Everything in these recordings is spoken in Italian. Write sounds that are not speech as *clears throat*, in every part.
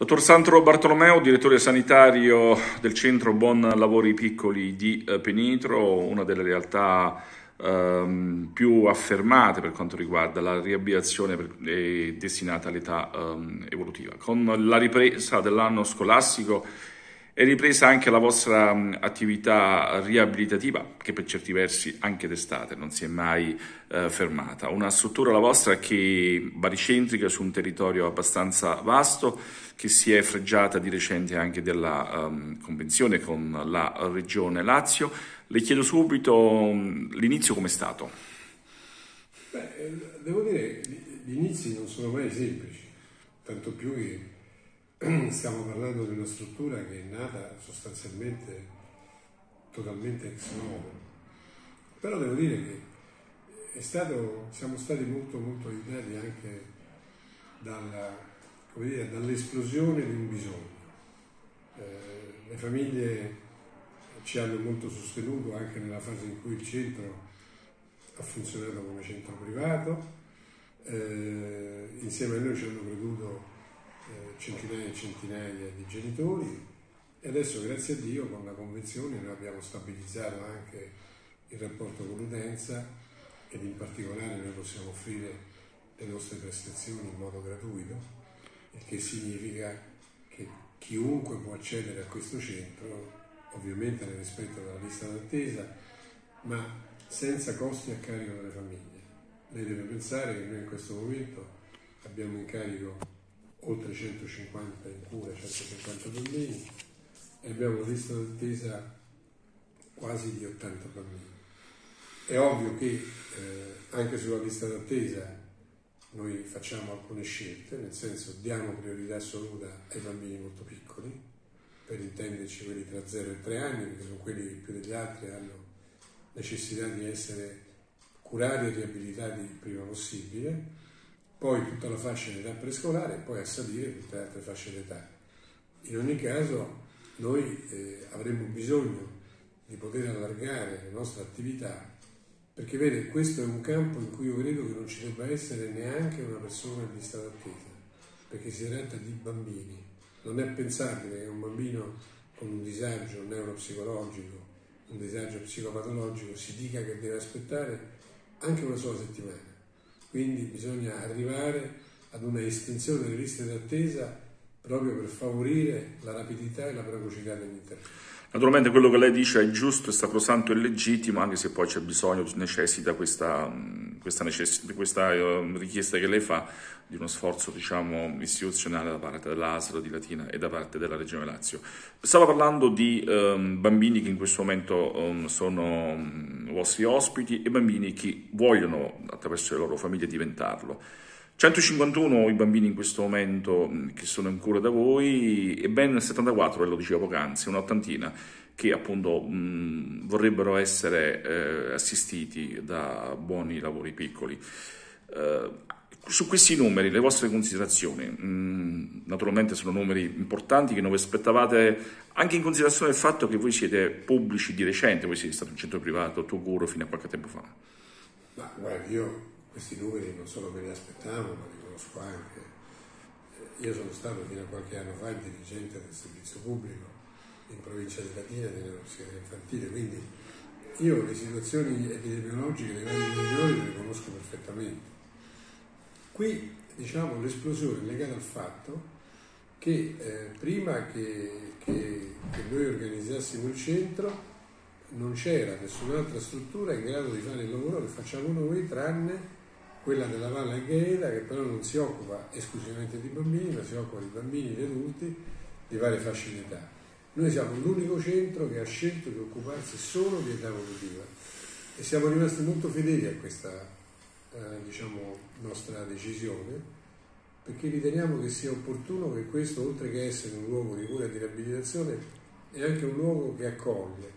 Dottor Sandro Bartolomeo, direttore sanitario del Centro Bon Lavori Piccoli di eh, Penitro, una delle realtà ehm, più affermate per quanto riguarda la riabilitazione destinata all'età ehm, evolutiva. Con la ripresa dell'anno scolastico è ripresa anche la vostra attività riabilitativa, che per certi versi anche d'estate non si è mai eh, fermata. Una struttura la vostra che baricentrica su un territorio abbastanza vasto, che si è freggiata di recente anche della um, convenzione con la regione Lazio. Le chiedo subito l'inizio com'è stato? Beh, eh, devo dire, gli inizi non sono mai semplici, tanto più che *clears throat* stiamo parlando di una struttura che è nata sostanzialmente totalmente ex novo. Però devo dire che stato, siamo stati molto molto aiutati anche dalla, dire, dall'esplosione di un bisogno. Eh, le famiglie ci hanno molto sostenuto anche nella fase in cui il centro ha funzionato come centro privato, eh, insieme a noi ci hanno creduto eh, centinaia e centinaia di genitori e adesso grazie a Dio con la convenzione noi abbiamo stabilizzato anche il rapporto con l'utenza ed in particolare noi possiamo offrire le nostre prestazioni in modo gratuito, il che significa che chiunque può accedere a questo centro, ovviamente nel rispetto della lista d'attesa, ma senza costi a carico delle famiglie. Lei deve pensare che noi in questo momento abbiamo in carico oltre 150 in cura, 150 bambini e abbiamo una lista d'attesa quasi di 80 bambini. È ovvio che eh, anche sulla lista d'attesa noi facciamo alcune scelte, nel senso diamo priorità assoluta ai bambini molto piccoli, per intenderci quelli tra 0 e 3 anni, perché sono quelli che più degli altri hanno necessità di essere curati e riabilitati il prima possibile poi tutta la fascia di età prescolare e poi a salire tutte le altre fasce d'età. In ogni caso noi eh, avremo bisogno di poter allargare la nostra attività perché vede questo è un campo in cui io credo che non ci debba essere neanche una persona in lista d'attesa perché si tratta di bambini. Non è pensabile che un bambino con un disagio neuropsicologico, un disagio psicopatologico si dica che deve aspettare anche una sola settimana quindi bisogna arrivare ad una estinzione delle liste d'attesa proprio per favorire la rapidità e la precocità dell'intervento. Naturalmente quello che lei dice è giusto, è sacrosanto e legittimo, anche se poi c'è bisogno, necessita questa, questa, necess- questa uh, richiesta che lei fa di uno sforzo diciamo, istituzionale da parte dell'ASL di Latina e da parte della Regione Lazio. Stavo parlando di um, bambini che in questo momento um, sono um, vostri ospiti e bambini che vogliono attraverso le loro famiglie diventarlo. 151 i bambini in questo momento che sono in cura da voi e ben 74, lo dicevo poc'anzi, un'ottantina che appunto mh, vorrebbero essere eh, assistiti da buoni lavori piccoli. Eh, su questi numeri, le vostre considerazioni, mh, naturalmente sono numeri importanti che non vi aspettavate anche in considerazione del fatto che voi siete pubblici di recente, voi siete stato un centro privato, tuo guru fino a qualche tempo fa. Ma io questi numeri non solo me li aspettavo, ma li conosco anche. Eh, io sono stato fino a qualche anno fa il dirigente del servizio pubblico in provincia di Latina della psichiatria infantile, quindi io le situazioni epidemiologiche dei vari migliori le conosco perfettamente. Qui diciamo l'esplosione è legata al fatto che eh, prima che, che, che noi organizzassimo il centro non c'era nessun'altra struttura in grado di fare il lavoro che facciamo noi tranne quella della Valle Agheida che però non si occupa esclusivamente di bambini, ma si occupa di bambini e di adulti di varie fasce d'età. Noi siamo l'unico centro che ha scelto di occuparsi solo di età evolutiva e siamo rimasti molto fedeli a questa eh, diciamo, nostra decisione perché riteniamo che sia opportuno che questo, oltre che essere un luogo di cura e di riabilitazione, è anche un luogo che accoglie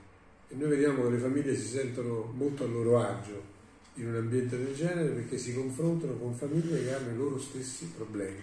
e noi vediamo che le famiglie si sentono molto a loro agio in un ambiente del genere perché si confrontano con famiglie che hanno i loro stessi problemi.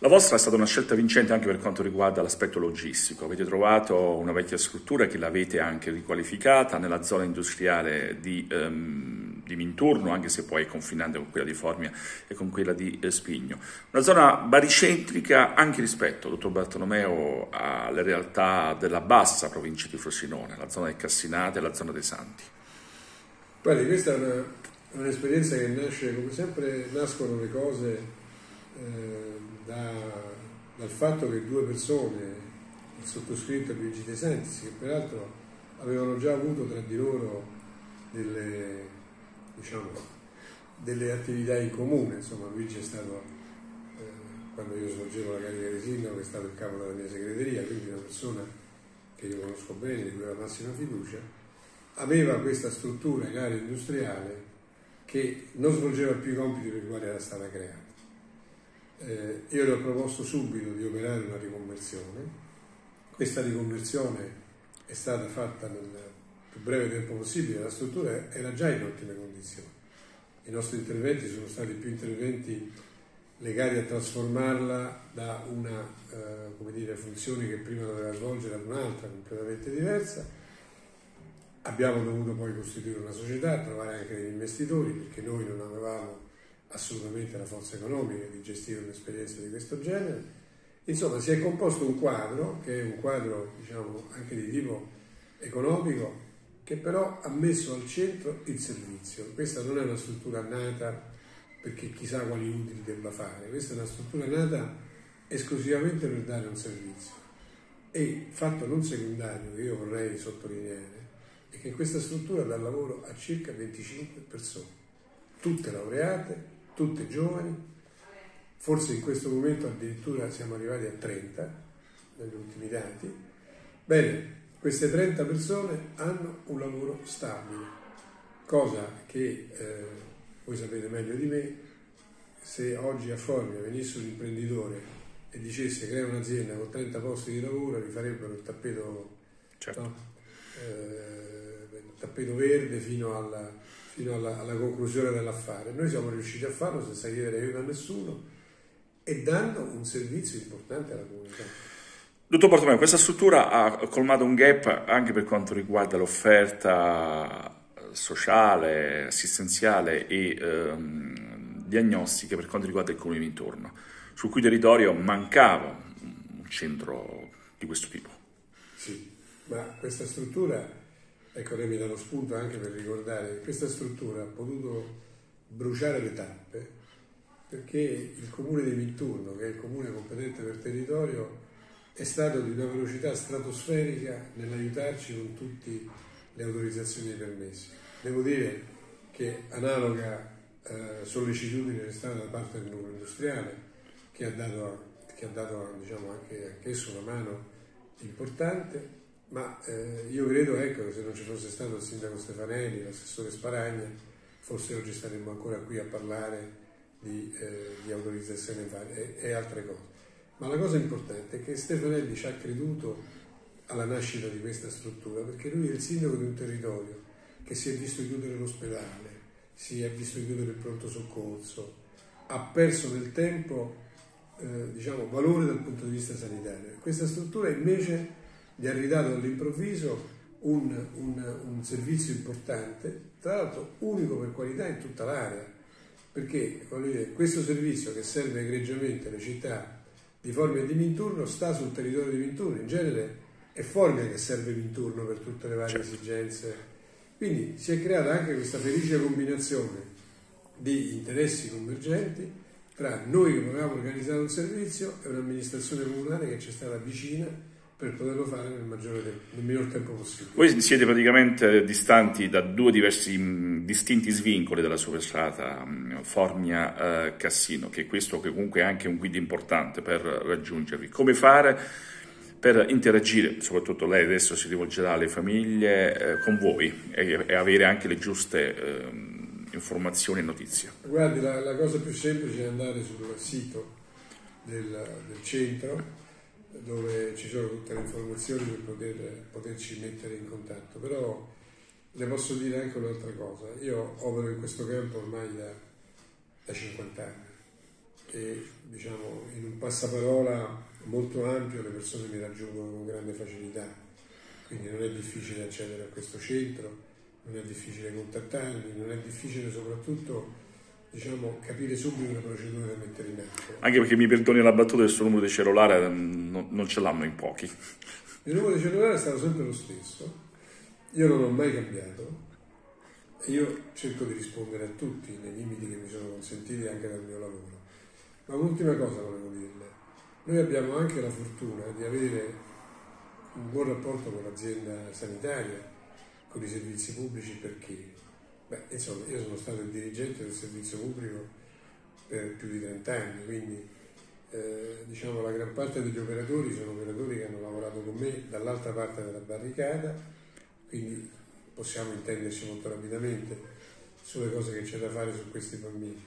La vostra è stata una scelta vincente anche per quanto riguarda l'aspetto logistico. Avete trovato una vecchia struttura che l'avete anche riqualificata nella zona industriale di um, di Minturno, anche se poi confinante con quella di Formia e con quella di eh, Spigno. Una zona baricentrica anche rispetto, dottor Bartolomeo, alle realtà della bassa provincia di Frosinone, la zona del Cassinate e la zona dei Santi. Guardi, questa è una, un'esperienza che nasce, come sempre nascono le cose eh, da, dal fatto che due persone, il sottoscritto e Luigi De Santis, che peraltro avevano già avuto tra di loro delle, diciamo, delle attività in comune, insomma Luigi è stato, eh, quando io svolgevo la carica di sindaco, è stato il capo della mia segreteria, quindi una persona che io conosco bene, di cui ho la massima fiducia, aveva questa struttura in area industriale che non svolgeva più i compiti per i quali era stata creata. Eh, io le ho proposto subito di operare una riconversione, questa riconversione è stata fatta nel più breve tempo possibile, la struttura era già in ottime condizioni. I nostri interventi sono stati più interventi legati a trasformarla da una eh, dire, funzione che prima doveva svolgere ad un'altra completamente diversa. Abbiamo dovuto poi costituire una società, trovare anche degli investitori perché noi non avevamo assolutamente la forza economica di gestire un'esperienza di questo genere Insomma, si è composto un quadro, che è un quadro diciamo, anche di tipo economico, che però ha messo al centro il servizio. Questa non è una struttura nata perché chissà quali utili debba fare, questa è una struttura nata esclusivamente per dare un servizio. E fatto non secondario che io vorrei sottolineare è che questa struttura dà lavoro a circa 25 persone, tutte laureate, tutte giovani, forse in questo momento addirittura siamo arrivati a 30 negli ultimi dati. Bene, queste 30 persone hanno un lavoro stabile, cosa che eh, voi sapete meglio di me, se oggi a Formia venisse un imprenditore e dicesse crea un'azienda con 30 posti di lavoro, li farebbero il tappeto, certo. no? eh, tappeto verde fino, alla, fino alla, alla conclusione dell'affare. Noi siamo riusciti a farlo senza chiedere aiuto a nessuno e dando un servizio importante alla comunità. Dottor Portomeo, questa struttura ha colmato un gap anche per quanto riguarda l'offerta sociale, assistenziale e ehm, diagnostica per quanto riguarda il comune intorno, sul cui territorio mancava un centro di questo tipo. Sì, ma questa struttura, ecco lei mi dà lo spunto anche per ricordare che questa struttura ha potuto bruciare le tappe perché il comune di Minturno, che è il comune competente per territorio, è stato di una velocità stratosferica nell'aiutarci con tutte le autorizzazioni e i permessi. Devo dire che analoga eh, sollecitudine è stata da parte del nucleo industriale che ha dato, che ha dato diciamo, anche, anch'esso una mano importante, ma eh, io credo ecco, che se non ci fosse stato il sindaco Stefanelli, l'assessore Sparagna, forse oggi staremmo ancora qui a parlare di, eh, di autorizzazione e, e altre cose. Ma la cosa importante è che Stefanelli ci ha creduto alla nascita di questa struttura perché lui è il sindaco di un territorio che si è visto chiudere l'ospedale, si è visto chiudere il pronto soccorso, ha perso nel tempo eh, diciamo, valore dal punto di vista sanitario. Questa struttura invece gli ha ridato all'improvviso un, un, un servizio importante, tra l'altro unico per qualità in tutta l'area perché dire, questo servizio che serve egregiamente alle città di Formia e di Minturno sta sul territorio di Minturno, in genere è Formia che serve Minturno per tutte le varie certo. esigenze. Quindi si è creata anche questa felice combinazione di interessi convergenti tra noi che volevamo organizzare un servizio e un'amministrazione comunale che ci è stata vicina per poterlo fare nel, maggiore nel minor tempo possibile. Voi siete praticamente distanti da due diversi mh, distinti svincoli della superstrada Formia-Cassino, eh, che questo che comunque è anche un guida importante per raggiungervi. Come fare per interagire, soprattutto lei adesso si rivolgerà alle famiglie, eh, con voi e, e, avere anche le giuste eh, informazioni e notizie? Guardi, la, la, cosa più semplice è andare sul sito del, del centro dove ci sono tutte le informazioni per poter, poterci mettere in contatto. Però le posso dire anche un'altra cosa. Io opero in questo campo ormai da, da 50 anni e diciamo in un passaparola molto ampio le persone mi raggiungono con grande facilità, quindi non è difficile accedere a questo centro non è difficile contattarli, non è difficile soprattutto diciamo, capire subito una procedura da mettere in atto. Anche perché mi perdoni la battuta, il suo numero di cellulare mm, non, non ce l'hanno in pochi. Il numero di cellulare è stato sempre lo stesso, io non l'ho mai cambiato e io cerco di rispondere a tutti nei limiti che mi sono consentiti anche dal mio lavoro. Ma un'ultima cosa volevo dirle, noi abbiamo anche la fortuna di avere un buon rapporto con l'azienda sanitaria, con i servizi pubblici perché Beh, insomma, io sono stato il dirigente del servizio pubblico per più di 30 anni, quindi eh, diciamo la gran parte degli operatori sono operatori che hanno lavorato con me dall'altra parte della barricata, quindi possiamo intenderci molto rapidamente sulle cose che c'è da fare su questi bambini.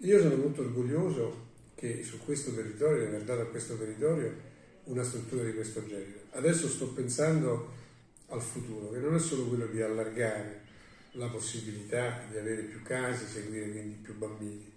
Io sono molto orgoglioso che su questo territorio, di aver dato a questo territorio una struttura di questo genere. Adesso sto pensando al futuro, che non è solo quello di allargare la possibilità di avere più case, seguire quindi più bambini.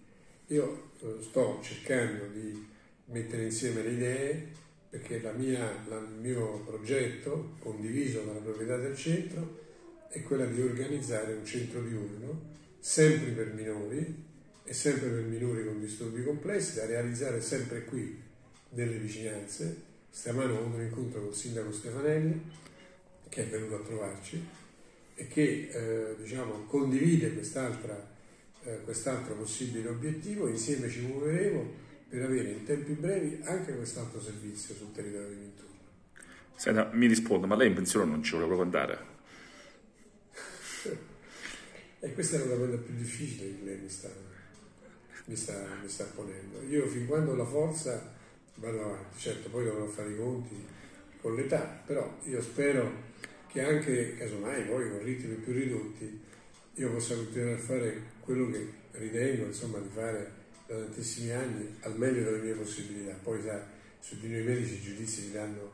Io eh, sto cercando di mettere insieme le idee perché mia, la, il mio progetto, condiviso dalla proprietà del centro, è quella di organizzare un centro diurno sempre per minori e sempre per minori con disturbi complessi, da realizzare sempre qui, nelle vicinanze. Stamane ho avuto un incontro con il sindaco Stefanelli, che è venuto a trovarci, e che eh, diciamo, condivide quest'altra, eh, quest'altro possibile obiettivo, insieme ci muoveremo per avere in tempi brevi anche quest'altro servizio sul territorio di Minturno. Senta, mi risponda, ma lei in pensione non ci vuole proprio andare? *laughs* e questa è la domanda più difficile che lei mi sta, mi sta, mi sta ponendo. Io fin quando ho la forza vado avanti, certo poi dovrò fare i conti con l'età, però io spero che anche, casomai, poi con ritmi più ridotti, io possa continuare a fare quello che ritengo insomma, di fare da tantissimi anni al meglio delle mie possibilità. Poi sa, su di noi medici i giudizi li danno,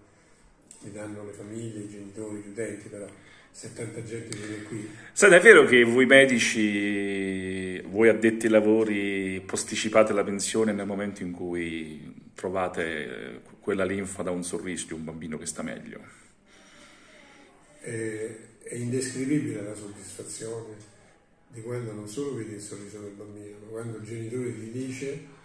li danno le famiglie, i genitori, gli utenti, però se tanta gente viene qui. Senta, è vero che voi medici, voi addetti ai lavori, posticipate la pensione nel momento in cui trovate quella linfa da un sorriso di un bambino che sta meglio? È, è indescrivibile la soddisfazione di quando non solo vedi il sorriso del bambino, ma quando il genitore ti dice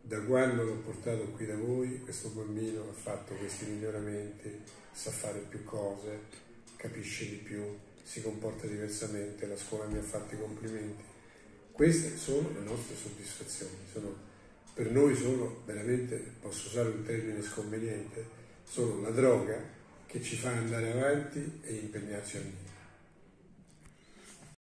da quando l'ho portato qui da voi, questo bambino ha fatto questi miglioramenti, sa fare più cose, capisce di più, si comporta diversamente, la scuola mi ha fatto i complimenti. Queste sono le nostre soddisfazioni, sono, per noi sono veramente, posso usare un termine sconveniente, sono la droga che ci fa andare avanti e impegnarci a vivere.